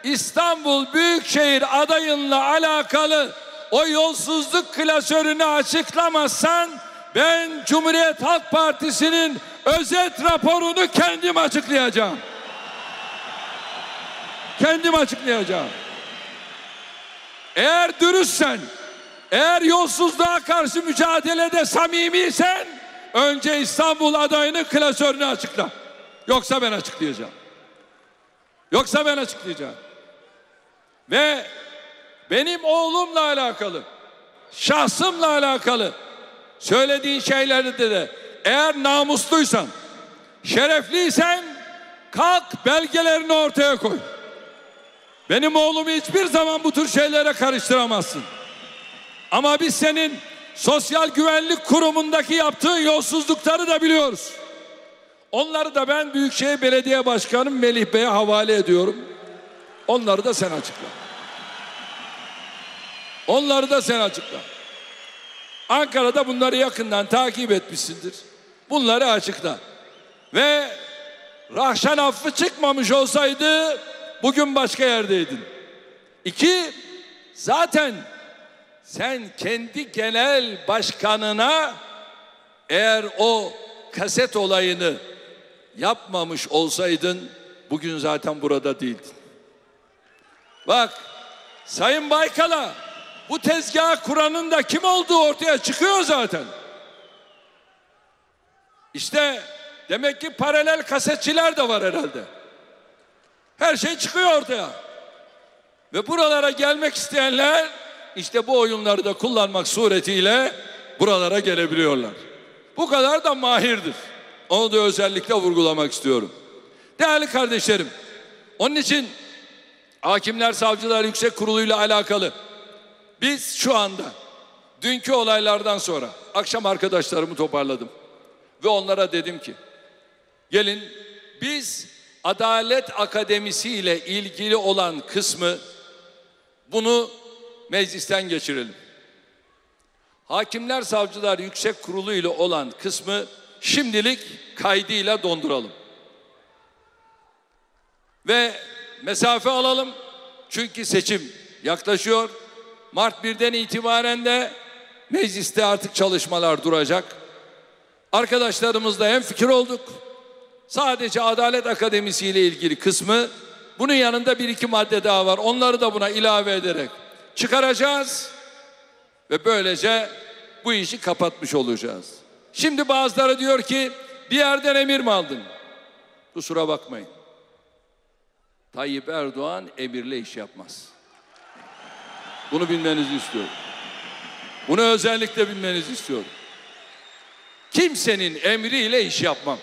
İstanbul Büyükşehir adayınla alakalı o yolsuzluk klasörünü açıklamazsan ben Cumhuriyet Halk Partisi'nin özet raporunu kendim açıklayacağım. Kendim açıklayacağım. Eğer dürüstsen, eğer yolsuzluğa karşı mücadelede samimiysen önce İstanbul adayının klasörünü açıkla. Yoksa ben açıklayacağım. Yoksa ben açıklayacağım. Ve benim oğlumla alakalı, şahsımla alakalı söylediğin şeylerde de eğer namusluysan, şerefliysen kalk belgelerini ortaya koy. Benim oğlumu hiçbir zaman bu tür şeylere karıştıramazsın. Ama biz senin sosyal güvenlik kurumundaki yaptığın yolsuzlukları da biliyoruz. Onları da ben Büyükşehir Belediye Başkanım Melih Bey'e havale ediyorum. Onları da sen açıkla. Onları da sen açıkla. Ankara'da bunları yakından takip etmişsindir. Bunları açıkla. Ve Rahşan affı çıkmamış olsaydı bugün başka yerdeydin. İki, zaten sen kendi genel başkanına eğer o kaset olayını yapmamış olsaydın bugün zaten burada değildin. Bak Sayın Baykal'a bu tezgah kuranın da kim olduğu ortaya çıkıyor zaten. İşte demek ki paralel kasetçiler de var herhalde. Her şey çıkıyor ortaya. Ve buralara gelmek isteyenler işte bu oyunları da kullanmak suretiyle buralara gelebiliyorlar. Bu kadar da mahirdir. Onu da özellikle vurgulamak istiyorum. Değerli kardeşlerim, onun için Hakimler Savcılar Yüksek Kurulu ile alakalı biz şu anda dünkü olaylardan sonra akşam arkadaşlarımı toparladım ve onlara dedim ki gelin biz Adalet Akademisi ile ilgili olan kısmı bunu meclisten geçirelim. Hakimler Savcılar Yüksek Kurulu ile olan kısmı şimdilik kaydıyla donduralım. Ve mesafe alalım. Çünkü seçim yaklaşıyor. Mart 1'den itibaren de mecliste artık çalışmalar duracak. Arkadaşlarımızla hem fikir olduk. Sadece Adalet Akademisi ile ilgili kısmı bunun yanında bir iki madde daha var. Onları da buna ilave ederek çıkaracağız ve böylece bu işi kapatmış olacağız. Şimdi bazıları diyor ki bir yerden emir mi aldın? Kusura bakmayın. Tayyip Erdoğan emirle iş yapmaz. Bunu bilmenizi istiyorum. Bunu özellikle bilmenizi istiyorum. Kimsenin emriyle iş yapmam.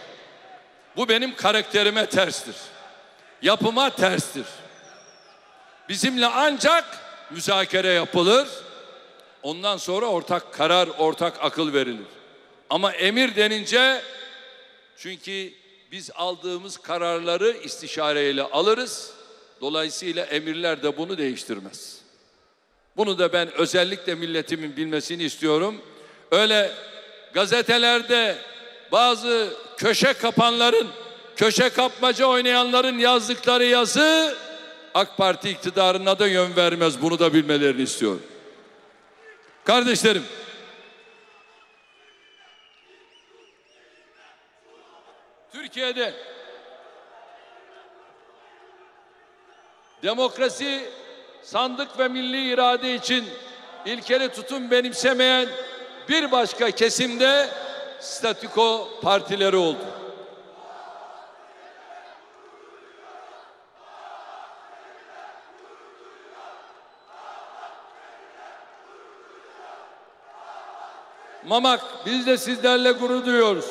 Bu benim karakterime terstir. Yapıma terstir. Bizimle ancak müzakere yapılır. Ondan sonra ortak karar, ortak akıl verilir. Ama emir denince çünkü biz aldığımız kararları istişareyle alırız. Dolayısıyla emirler de bunu değiştirmez. Bunu da ben özellikle milletimin bilmesini istiyorum. Öyle gazetelerde bazı köşe kapanların, köşe kapmaca oynayanların yazdıkları yazı AK Parti iktidarına da yön vermez. Bunu da bilmelerini istiyorum. Kardeşlerim, Türkiye'de demokrasi, sandık ve milli irade için ilkeli tutum benimsemeyen bir başka kesimde statüko partileri oldu. Mamak biz de sizlerle gurur duyuyoruz.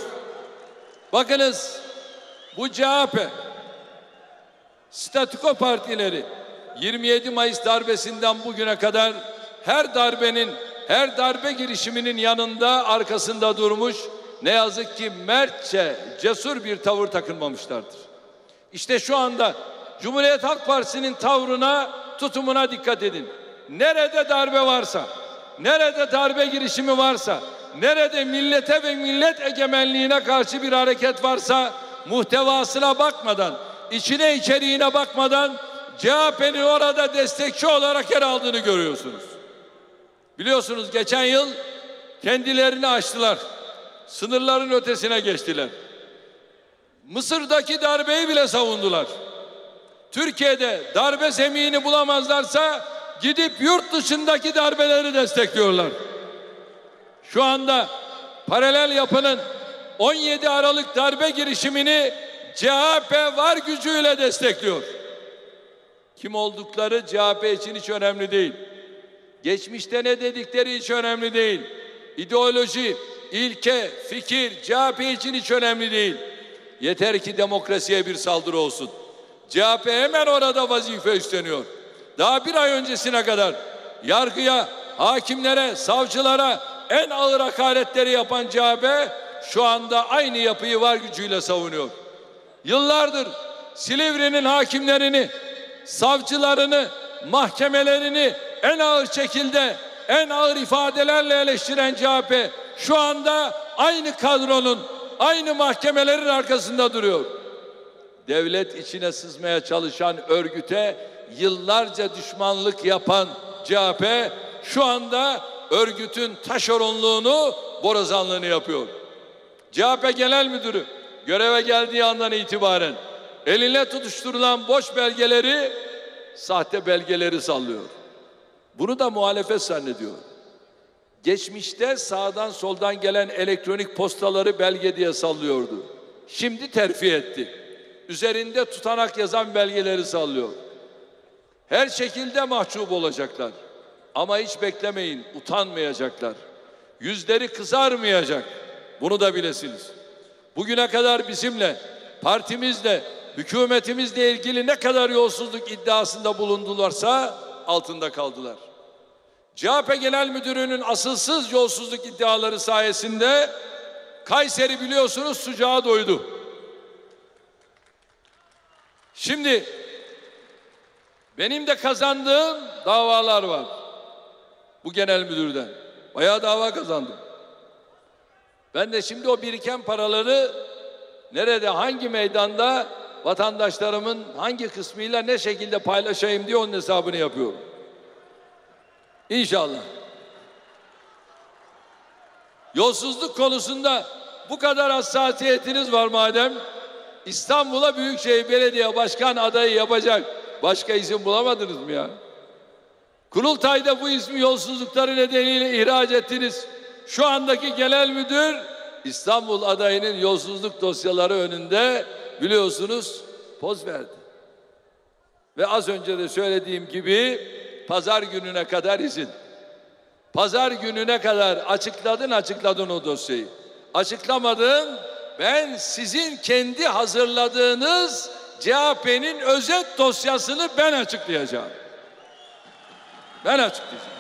Bakınız bu CHP statüko partileri 27 Mayıs darbesinden bugüne kadar her darbenin, her darbe girişiminin yanında, arkasında durmuş. Ne yazık ki mertçe, cesur bir tavır takınmamışlardır. İşte şu anda Cumhuriyet Halk Partisi'nin tavrına, tutumuna dikkat edin. Nerede darbe varsa, nerede darbe girişimi varsa, nerede millete ve millet egemenliğine karşı bir hareket varsa muhtevasına bakmadan, içine içeriğine bakmadan CHP'nin orada destekçi olarak yer aldığını görüyorsunuz. Biliyorsunuz geçen yıl kendilerini açtılar. Sınırların ötesine geçtiler. Mısır'daki darbeyi bile savundular. Türkiye'de darbe zemini bulamazlarsa gidip yurt dışındaki darbeleri destekliyorlar. Şu anda paralel yapının 17 Aralık darbe girişimini CHP var gücüyle destekliyor. Kim oldukları CHP için hiç önemli değil. Geçmişte ne dedikleri hiç önemli değil. İdeoloji, ilke, fikir CHP için hiç önemli değil. Yeter ki demokrasiye bir saldırı olsun. CHP hemen orada vazife üstleniyor. Daha bir ay öncesine kadar yargıya, hakimlere, savcılara en ağır hakaretleri yapan CHP şu anda aynı yapıyı var gücüyle savunuyor. Yıllardır Silivri'nin hakimlerini, savcılarını, mahkemelerini en ağır şekilde, en ağır ifadelerle eleştiren CHP şu anda aynı kadronun, aynı mahkemelerin arkasında duruyor. Devlet içine sızmaya çalışan örgüte yıllarca düşmanlık yapan CHP şu anda örgütün taşeronluğunu, borazanlığını yapıyor. CHP Genel Müdürü göreve geldiği andan itibaren eline tutuşturulan boş belgeleri, sahte belgeleri sallıyor. Bunu da muhalefet zannediyor. Geçmişte sağdan soldan gelen elektronik postaları belge diye sallıyordu. Şimdi terfi etti. Üzerinde tutanak yazan belgeleri sallıyor. Her şekilde mahcup olacaklar. Ama hiç beklemeyin, utanmayacaklar. Yüzleri kızarmayacak. Bunu da bilesiniz. Bugüne kadar bizimle, partimizle, hükümetimizle ilgili ne kadar yolsuzluk iddiasında bulundularsa altında kaldılar. CHP Genel Müdürü'nün asılsız yolsuzluk iddiaları sayesinde Kayseri biliyorsunuz sucağa doydu. Şimdi benim de kazandığım davalar var. Bu genel müdürden. Bayağı dava kazandım. Ben de şimdi o biriken paraları nerede, hangi meydanda vatandaşlarımın hangi kısmıyla ne şekilde paylaşayım diye onun hesabını yapıyorum. İnşallah. Yolsuzluk konusunda bu kadar hassasiyetiniz var madem İstanbul'a Büyükşehir Belediye Başkan adayı yapacak başka isim bulamadınız mı ya? Kurultayda bu ismi yolsuzlukları nedeniyle ihraç ettiniz. Şu andaki genel müdür İstanbul adayının yolsuzluk dosyaları önünde biliyorsunuz poz verdi. Ve az önce de söylediğim gibi pazar gününe kadar izin. Pazar gününe kadar açıkladın açıkladın o dosyayı. Açıklamadın ben sizin kendi hazırladığınız CHP'nin özet dosyasını ben açıklayacağım. Ben açıklayacağım.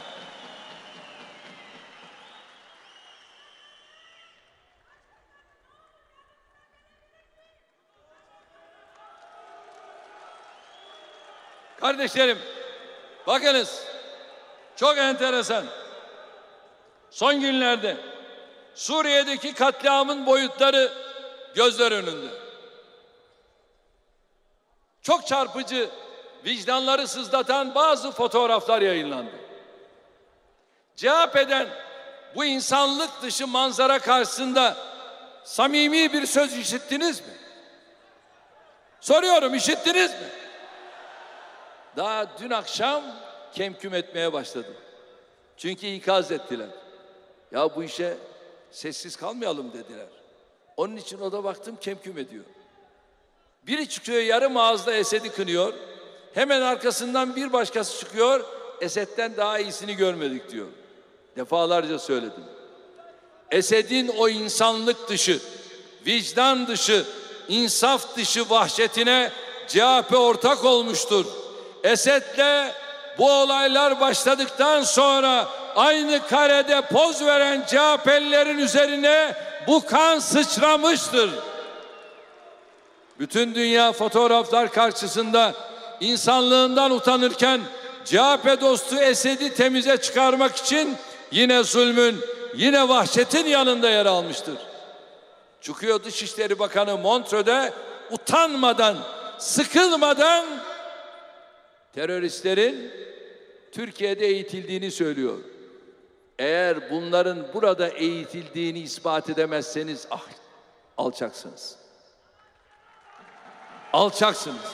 Kardeşlerim, bakınız çok enteresan. Son günlerde Suriye'deki katliamın boyutları gözler önünde. Çok çarpıcı, vicdanları sızlatan bazı fotoğraflar yayınlandı. CHP'den bu insanlık dışı manzara karşısında samimi bir söz işittiniz mi? Soruyorum işittiniz mi? Daha dün akşam kemküm etmeye başladım. Çünkü ikaz ettiler. Ya bu işe sessiz kalmayalım dediler. Onun için o da baktım kemküm ediyor. Biri çıkıyor yarım ağızda Esed'i kınıyor. Hemen arkasından bir başkası çıkıyor. Esed'den daha iyisini görmedik diyor. Defalarca söyledim. Esed'in o insanlık dışı, vicdan dışı, insaf dışı vahşetine CHP ortak olmuştur. Esed'le bu olaylar başladıktan sonra aynı karede poz veren CHP'lilerin üzerine bu kan sıçramıştır. Bütün dünya fotoğraflar karşısında insanlığından utanırken CHP dostu Esed'i temize çıkarmak için yine zulmün, yine vahşetin yanında yer almıştır. Çıkıyor Dışişleri Bakanı Montreux'de utanmadan, sıkılmadan teröristlerin Türkiye'de eğitildiğini söylüyor. Eğer bunların burada eğitildiğini ispat edemezseniz ah alçaksınız. Alçaksınız.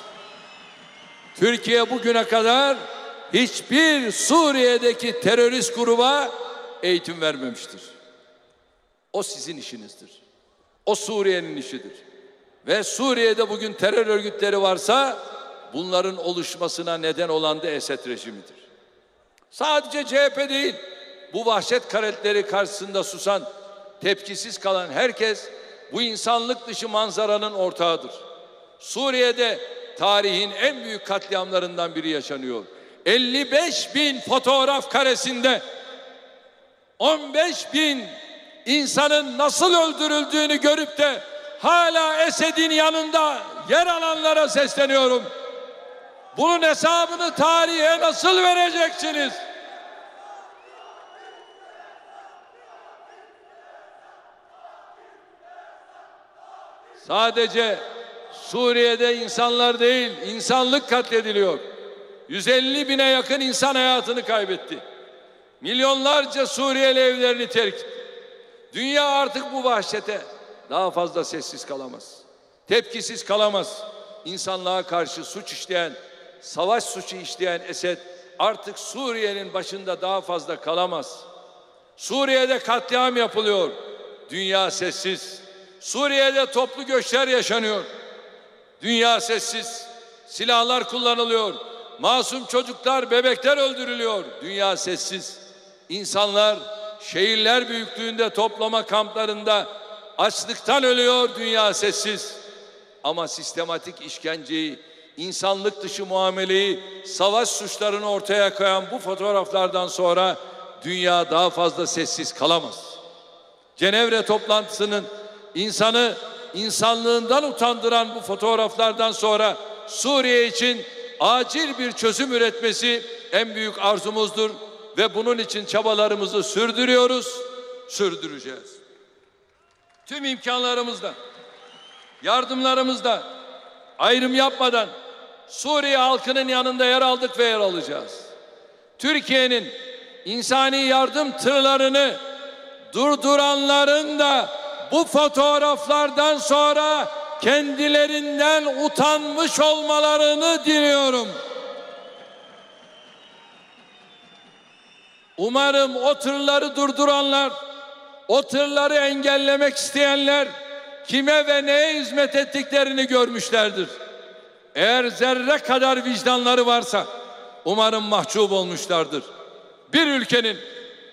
Türkiye bugüne kadar hiçbir Suriye'deki terörist gruba eğitim vermemiştir. O sizin işinizdir. O Suriye'nin işidir. Ve Suriye'de bugün terör örgütleri varsa bunların oluşmasına neden olan da Esed rejimidir. Sadece CHP değil, bu vahşet karetleri karşısında susan, tepkisiz kalan herkes bu insanlık dışı manzaranın ortağıdır. Suriye'de tarihin en büyük katliamlarından biri yaşanıyor. 55 bin fotoğraf karesinde 15 bin insanın nasıl öldürüldüğünü görüp de hala Esed'in yanında yer alanlara sesleniyorum. Bunun hesabını tarihe nasıl vereceksiniz? Sadece Suriye'de insanlar değil, insanlık katlediliyor. 150 bine yakın insan hayatını kaybetti. Milyonlarca Suriyeli evlerini terk etti. Dünya artık bu vahşete daha fazla sessiz kalamaz. Tepkisiz kalamaz. İnsanlığa karşı suç işleyen, savaş suçu işleyen Esed artık Suriye'nin başında daha fazla kalamaz. Suriye'de katliam yapılıyor. Dünya sessiz. Suriye'de toplu göçler yaşanıyor. Dünya sessiz. Silahlar kullanılıyor. Masum çocuklar, bebekler öldürülüyor. Dünya sessiz. İnsanlar şehirler büyüklüğünde toplama kamplarında açlıktan ölüyor. Dünya sessiz. Ama sistematik işkenceyi, insanlık dışı muameleyi, savaş suçlarını ortaya koyan bu fotoğraflardan sonra dünya daha fazla sessiz kalamaz. Cenevre toplantısının insanı insanlığından utandıran bu fotoğraflardan sonra Suriye için acil bir çözüm üretmesi en büyük arzumuzdur ve bunun için çabalarımızı sürdürüyoruz, sürdüreceğiz. Tüm imkanlarımızla, yardımlarımızla ayrım yapmadan Suriye halkının yanında yer aldık ve yer alacağız. Türkiye'nin insani yardım tırlarını durduranların da bu fotoğraflardan sonra kendilerinden utanmış olmalarını diliyorum. Umarım o tırları durduranlar, o tırları engellemek isteyenler kime ve neye hizmet ettiklerini görmüşlerdir. Eğer zerre kadar vicdanları varsa umarım mahcup olmuşlardır. Bir ülkenin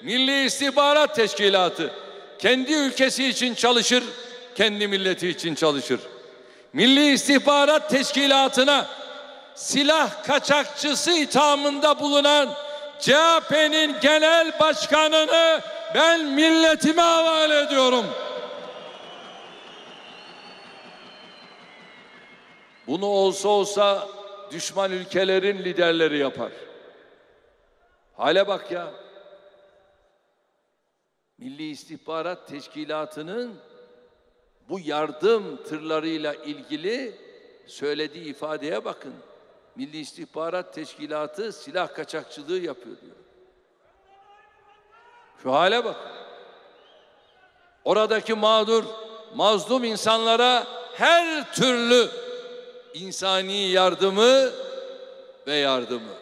Milli İstihbarat Teşkilatı kendi ülkesi için çalışır, kendi milleti için çalışır. Milli İstihbarat Teşkilatı'na silah kaçakçısı ithamında bulunan CHP'nin genel başkanını ben milletime havale ediyorum. Bunu olsa olsa düşman ülkelerin liderleri yapar. Hale bak ya. Milli İstihbarat Teşkilatı'nın bu yardım tırlarıyla ilgili söylediği ifadeye bakın. Milli İstihbarat Teşkilatı silah kaçakçılığı yapıyor diyor. Şu hale bak. Oradaki mağdur, mazlum insanlara her türlü insani yardımı ve yardımı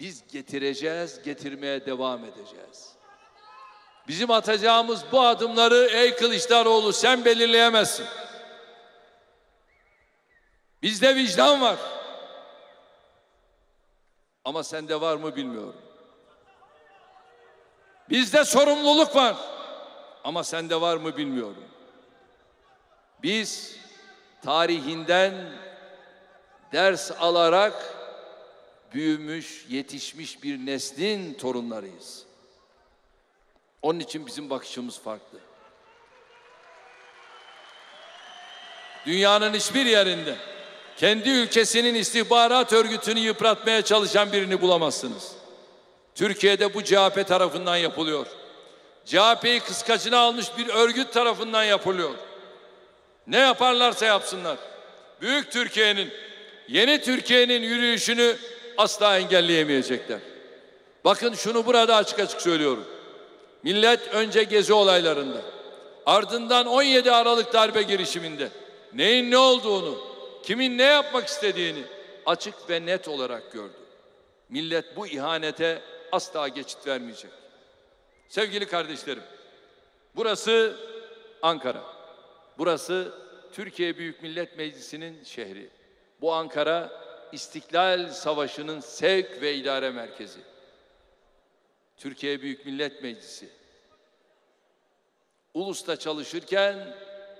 biz getireceğiz, getirmeye devam edeceğiz. Bizim atacağımız bu adımları ey Kılıçdaroğlu sen belirleyemezsin. Bizde vicdan var. Ama sende var mı bilmiyorum. Bizde sorumluluk var. Ama sende var mı bilmiyorum. Biz tarihinden ders alarak büyümüş, yetişmiş bir neslin torunlarıyız. Onun için bizim bakışımız farklı. Dünyanın hiçbir yerinde kendi ülkesinin istihbarat örgütünü yıpratmaya çalışan birini bulamazsınız. Türkiye'de bu CHP tarafından yapılıyor. CHP'yi kıskacına almış bir örgüt tarafından yapılıyor. Ne yaparlarsa yapsınlar. Büyük Türkiye'nin, yeni Türkiye'nin yürüyüşünü asla engelleyemeyecekler. Bakın şunu burada açık açık söylüyorum. Millet önce gezi olaylarında, ardından 17 Aralık darbe girişiminde neyin ne olduğunu, kimin ne yapmak istediğini açık ve net olarak gördü. Millet bu ihanete asla geçit vermeyecek. Sevgili kardeşlerim, burası Ankara. Burası Türkiye Büyük Millet Meclisi'nin şehri. Bu Ankara İstiklal Savaşı'nın sevk ve idare merkezi. Türkiye Büyük Millet Meclisi. Ulus'ta çalışırken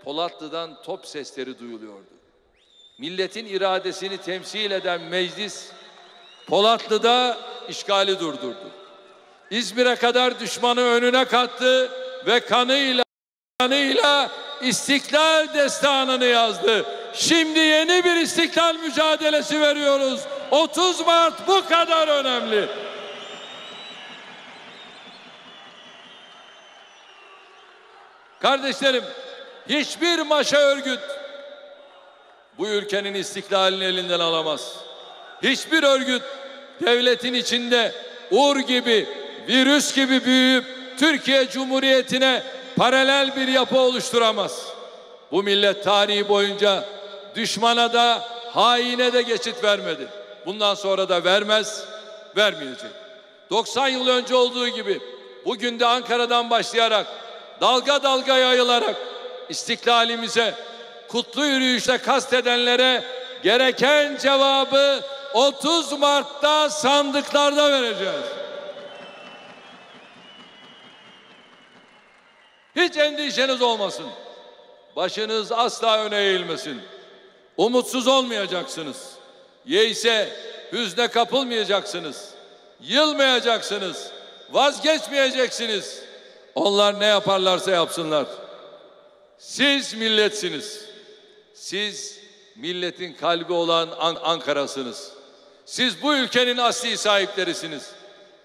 Polatlı'dan top sesleri duyuluyordu. Milletin iradesini temsil eden meclis Polatlı'da işgali durdurdu. İzmir'e kadar düşmanı önüne kattı ve kanıyla kanıyla istiklal destanını yazdı. Şimdi yeni bir istiklal mücadelesi veriyoruz. 30 Mart bu kadar önemli. Kardeşlerim, hiçbir maşa örgüt bu ülkenin istiklalini elinden alamaz. Hiçbir örgüt devletin içinde ur gibi, virüs gibi büyüyüp Türkiye Cumhuriyeti'ne paralel bir yapı oluşturamaz. Bu millet tarihi boyunca düşmana da haine de geçit vermedi. Bundan sonra da vermez, vermeyecek. 90 yıl önce olduğu gibi bugün de Ankara'dan başlayarak dalga dalga yayılarak istiklalimize kutlu yürüyüşle kastedenlere gereken cevabı 30 Mart'ta sandıklarda vereceğiz. Hiç endişeniz olmasın. Başınız asla öne eğilmesin. Umutsuz olmayacaksınız. Yeyse hüzne kapılmayacaksınız. Yılmayacaksınız. Vazgeçmeyeceksiniz. Onlar ne yaparlarsa yapsınlar. Siz milletsiniz. Siz milletin kalbi olan An Ankara'sınız. Siz bu ülkenin asli sahiplerisiniz.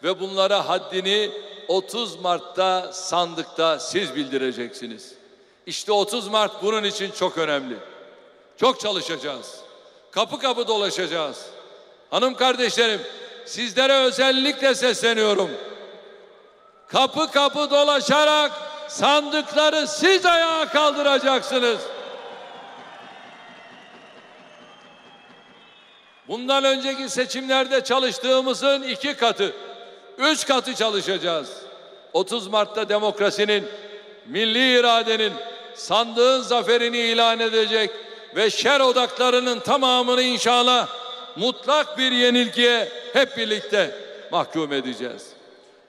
Ve bunlara haddini 30 Mart'ta sandıkta siz bildireceksiniz. İşte 30 Mart bunun için çok önemli. Çok çalışacağız. Kapı kapı dolaşacağız. Hanım kardeşlerim, sizlere özellikle sesleniyorum. Kapı kapı dolaşarak sandıkları siz ayağa kaldıracaksınız. Bundan önceki seçimlerde çalıştığımızın iki katı, üç katı çalışacağız. 30 Mart'ta demokrasinin, milli iradenin, sandığın zaferini ilan edecek ve şer odaklarının tamamını inşallah mutlak bir yenilgiye hep birlikte mahkum edeceğiz.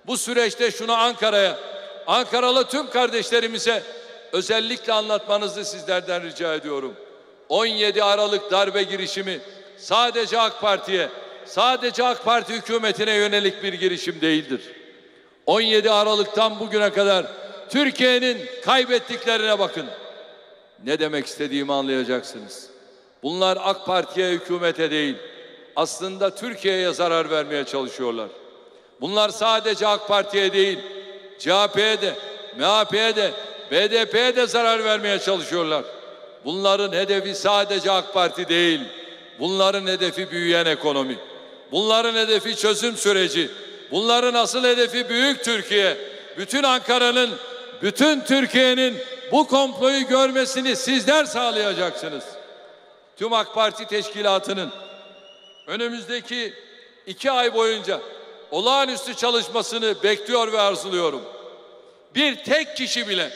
Bu süreçte şunu Ankara'ya, Ankaralı tüm kardeşlerimize özellikle anlatmanızı sizlerden rica ediyorum. 17 Aralık darbe girişimi sadece AK Parti'ye, sadece AK Parti hükümetine yönelik bir girişim değildir. 17 Aralık'tan bugüne kadar Türkiye'nin kaybettiklerine bakın. Ne demek istediğimi anlayacaksınız. Bunlar AK Parti'ye, hükümete değil, aslında Türkiye'ye zarar vermeye çalışıyorlar. Bunlar sadece AK Parti'ye değil, CHP'ye de, MHP'ye de, BDP'ye de zarar vermeye çalışıyorlar. Bunların hedefi sadece AK Parti değil, bunların hedefi büyüyen ekonomi. Bunların hedefi çözüm süreci. Bunların asıl hedefi büyük Türkiye. Bütün Ankara'nın, bütün Türkiye'nin bu komployu görmesini sizler sağlayacaksınız. Tüm AK Parti teşkilatının önümüzdeki iki ay boyunca olağanüstü çalışmasını bekliyor ve arzuluyorum. Bir tek kişi bile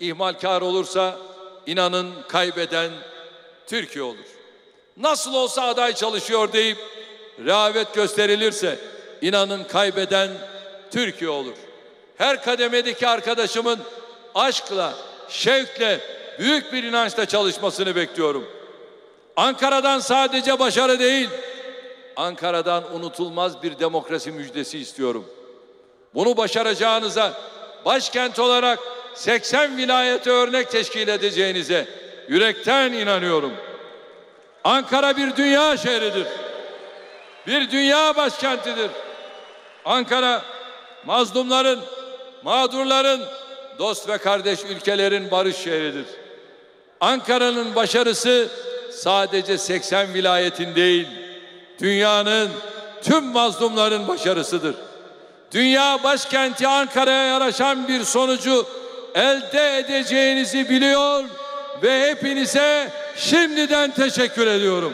ihmalkar olursa inanın kaybeden Türkiye olur. Nasıl olsa aday çalışıyor deyip rehavet gösterilirse inanın kaybeden Türkiye olur. Her kademedeki arkadaşımın aşkla, şevkle, büyük bir inançla çalışmasını bekliyorum. Ankara'dan sadece başarı değil, Ankara'dan unutulmaz bir demokrasi müjdesi istiyorum. Bunu başaracağınıza başkent olarak 80 vilayete örnek teşkil edeceğinize yürekten inanıyorum. Ankara bir dünya şehridir. Bir dünya başkentidir. Ankara mazlumların, mağdurların, dost ve kardeş ülkelerin barış şehridir. Ankara'nın başarısı sadece 80 vilayetin değil, dünyanın tüm mazlumların başarısıdır. Dünya başkenti Ankara'ya yaraşan bir sonucu elde edeceğinizi biliyor ve hepinize şimdiden teşekkür ediyorum.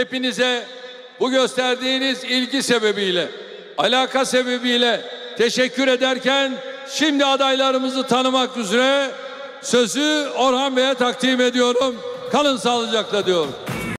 Hepinize bu gösterdiğiniz ilgi sebebiyle, alaka sebebiyle teşekkür ederken şimdi adaylarımızı tanımak üzere sözü Orhan Bey'e takdim ediyorum. Kalın sağlıcakla diyorum.